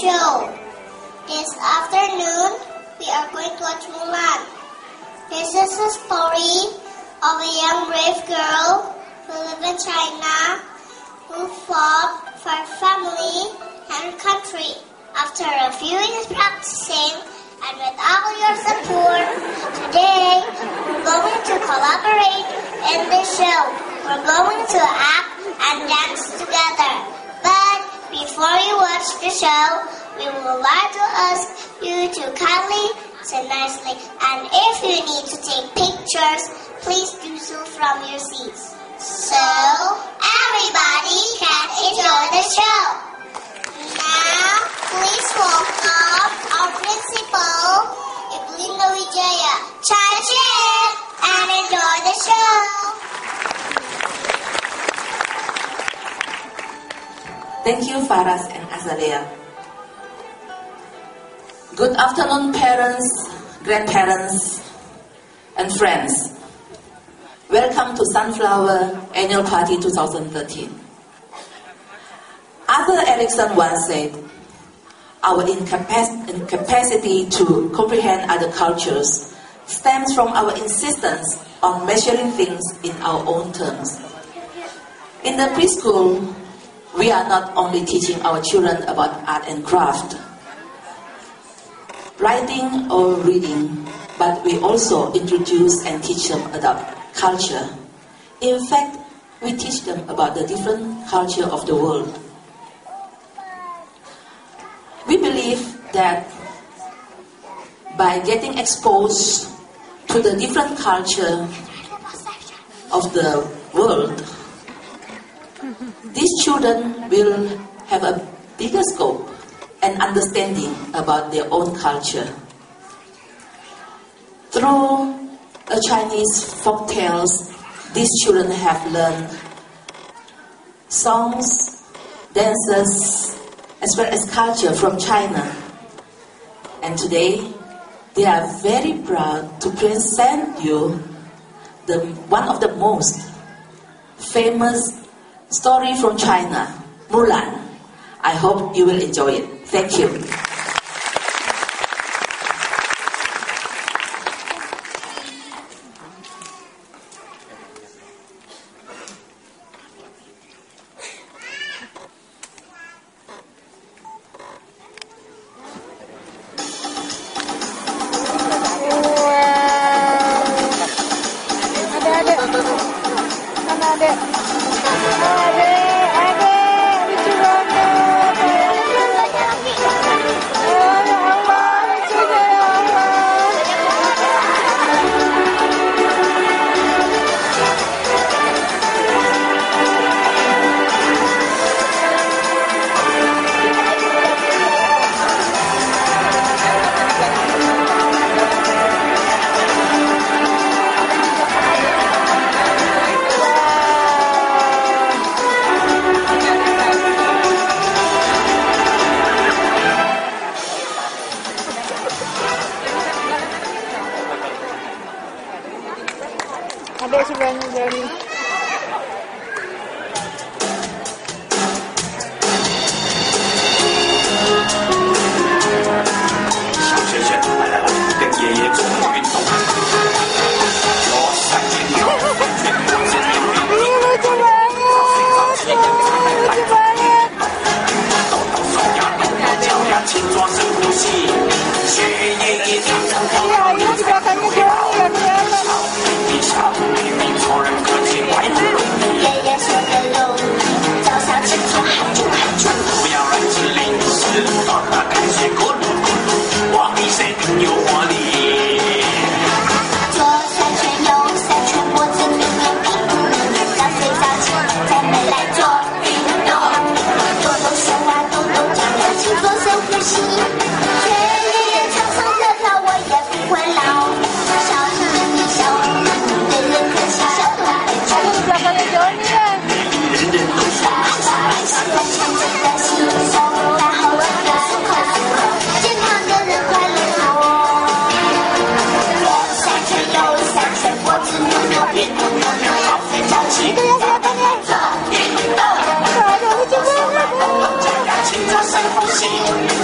show. This afternoon, we are going to watch Mulan. This is a story of a young brave girl who lived in China, who fought for her family and her country. After a few years practicing and with all your support, today we're going to collaborate in the show. We're going to act and dance together. But before watch the show, we would like to ask you to kindly sit nicely. And if you need to take pictures, please do so from your seats. So everybody can enjoy the show. Now, please welcome our principal, Iblina Wijaya. Charge in and enjoy the show. Thank you, Faras and Azalea. Good afternoon, parents, grandparents, and friends. Welcome to Sunflower Annual Party 2013. Arthur Erickson once said, Our incapacity to comprehend other cultures stems from our insistence on measuring things in our own terms. In the preschool, we are not only teaching our children about art and craft, writing or reading, but we also introduce and teach them about culture. In fact, we teach them about the different culture of the world. We believe that by getting exposed to the different culture of the world, children will have a bigger scope and understanding about their own culture. Through the Chinese folk tales, these children have learned songs, dances, as well as culture from China. And today, they are very proud to present you the, one of the most famous story from China, Mulan. I hope you will enjoy it. Thank you. anymore.